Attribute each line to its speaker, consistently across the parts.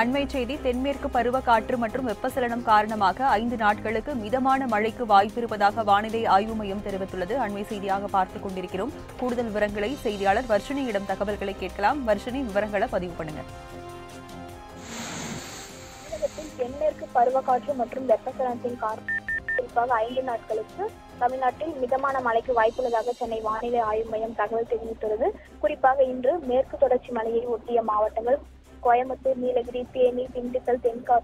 Speaker 1: அண்மை செய்தி தென்மேற்கு பருவக்காற்று மற்றும் வெப்பசலனம் காரணமாக ஐந்து நாட்களுக்கு மிதமான மழைக்கு வாய்ப்பிருப்பதாக வானிலை ஆய்வு மையம் தெரிவித்துள்ளது அண்மை செய்தியாக பார்த்துக் கொண்டிருக்கிறோம் கூடுதல் விவரங்களை செய்தியாளர் வர்ஷினியிடம் தகவல்களை கேட்கலாம் வர்ஷினி விவரங்களை பதிவு பண்ணுங்க
Speaker 2: தென்மேற்கு பருவக்காற்று மற்றும் வெப்பசலனத்தின் குறிப்பாக ஐந்து நாட்களுக்கு தமிழ்நாட்டில் மிதமான மழைக்கு வாய்ப்புள்ளதாக சென்னை வானிலை ஆய்வு மையம் தகவல் தெரிவித்துள்ளது குறிப்பாக இன்று மேற்கு தொடர்ச்சி மலையை ஒட்டிய மாவட்டங்கள் कोयमूर नीलगिरी तेनी दिंडल तेनका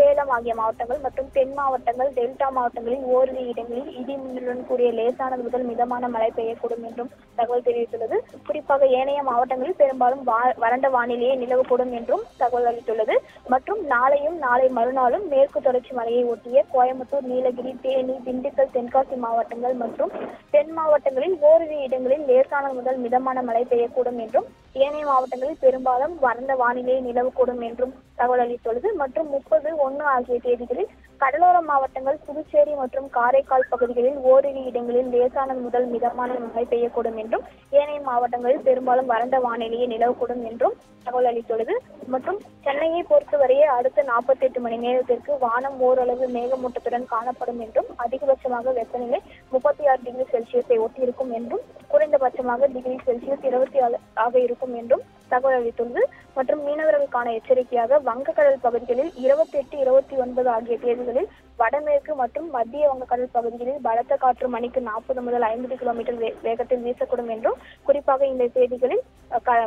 Speaker 2: சேலம் ஆகிய மாவட்டங்கள் மற்றும் தென் மாவட்டங்கள் டெல்டா மாவட்டங்களில் ஓரிரு இடங்களில் இடி மின்னலுடன் கூடிய லேசானது முதல் மிதமான மழை பெய்யக்கூடும் என்றும் தகவல் தெரிவித்துள்ளது குறிப்பாக ஏனைய மாவட்டங்களில் பெரும்பாலும் வறண்ட வானிலையே நிலவக்கூடும் என்றும் தகவல் அளித்துள்ளது மற்றும் நாளையும் நாளை மறுநாளும் மேற்கு தொடர்ச்சி மலையை ஒட்டிய கோயம்புத்தூர் நீலகிரி தேனி திண்டுக்கல் தென்காசி மாவட்டங்கள் மற்றும் தென் மாவட்டங்களில் ஓரிரு இடங்களில் லேசானது முதல் மிதமான மழை பெய்யக்கூடும் என்றும் ஏனைய மாவட்டங்களில் பெரும்பாலும் வறண்ட வானிலையை நிலவக்கூடும் என்றும் தகவல் அளித்துள்ளது மற்றும் முப்பது ஒன்னு ஆகிய தேதிகளில் கடலோர மாவட்டங்கள் புதுச்சேரி மற்றும் காரைக்கால் பகுதிகளில் ஓரிரு இடங்களில் லேசானது முதல் மிதமான மழை பெய்யக்கூடும் என்றும் ஏனைய மாவட்டங்களில் பெரும்பாலும் வறண்ட வானிலையை நிலவக்கூடும் என்றும் தகவல் அளித்துள்ளது மற்றும் சென்னையை பொறுத்தவரையே அடுத்த நாற்பத்தி எட்டு மணி நேரத்திற்கு வானம் ஓரளவு மேகமூட்டத்துடன் காணப்படும் என்றும் அதிகபட்சமாக வெப்பநிலை முப்பத்தி ஆறு டிகிரி செல்சியஸை ஒட்டியிருக்கும் என்றும் குறைந்தபட்சமாக டிகிரி செல்சியஸ் இருபத்தி ஆறு ஆக இருக்கும் என்றும் தகவல் அளித்துள்ளது மற்றும் மீனவர்களுக்கான எச்சரிக்கையாக வங்கக்கடல் பகுதிகளில் இருபத்தி எட்டு இருபத்தி ஒன்பது ஆகிய தேதிகளில் வடமேற்கு மற்றும் மத்திய வங்கக்கடல் பகுதிகளில் பலத்த காற்று மணிக்கு நாற்பது முதல் ஐம்பது கிலோமீட்டர் வேகத்தில் வீசக்கூடும் என்றும் குறிப்பாக இந்த தேதிகளில்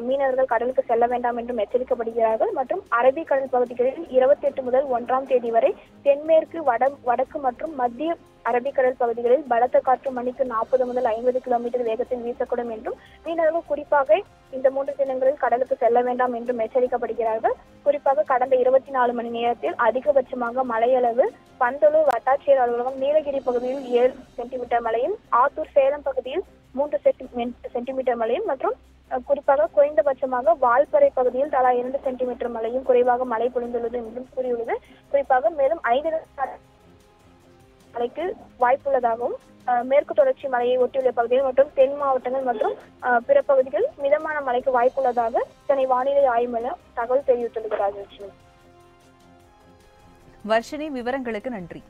Speaker 2: மீனவர்கள் கடலுக்கு செல்ல வேண்டாம் என்றும் எச்சரிக்கப்படுகிறார்கள் மற்றும் அரபிக்கடல் பகுதிகளில் இருபத்தி எட்டு முதல் ஒன்றாம் தேதி வரை தென்மேற்கு வட வடக்கு மற்றும் மத்திய அரபிக்கடல் பகுதிகளில் பலத்த காற்று மணிக்கு நாற்பது முதல் ஐம்பது கிலோமீட்டர் வேகத்தில் வீசக்கூடும் என்றும் மீனவர்கள் குறிப்பாக இந்த மூன்று தினங்களில் கடலுக்கு செல்ல வேண்டாம் என்றும் எச்சரிக்கப்படுகிறார்கள் குறிப்பாக கடந்த இருபத்தி நாலு மணி நேரத்தில் அதிகபட்சமாக மழையளவு பந்தலூர் வட்டாட்சியர் அலுவலகம் நீலகிரி பகுதியில் ஏழு சென்டிமீட்டர் மழையும் ஆத்தூர் சேலம் பகுதியில் மூன்று சென்டிமீட்டர் மழையும் மற்றும் குறிப்பாக குறைந்தபட்சமாக வால்பறை பகுதியில் தலா இரண்டு சென்டிமீட்டர் மழையும் குறைவாக மழை பொழிந்துள்ளது என்றும் கூறியுள்ளது குறிப்பாக மேலும் ஐந்து மழைக்கு வாய்ப்புள்ளதாகவும் மேற்கு தொடர்ச்சி மலையை ஒட்டியுள்ள பகுதிகள் மற்றும் தென் மாவட்டங்கள் மற்றும் பிற பகுதிகள் மிதமான மழைக்கு வாய்ப்புள்ளதாக சென்னை வானிலை ஆய்வு மையம் தகவல் தெரிவித்துள்ளது ராஜலட்சுமி
Speaker 1: வர்ஷினி விவரங்களுக்கு நன்றி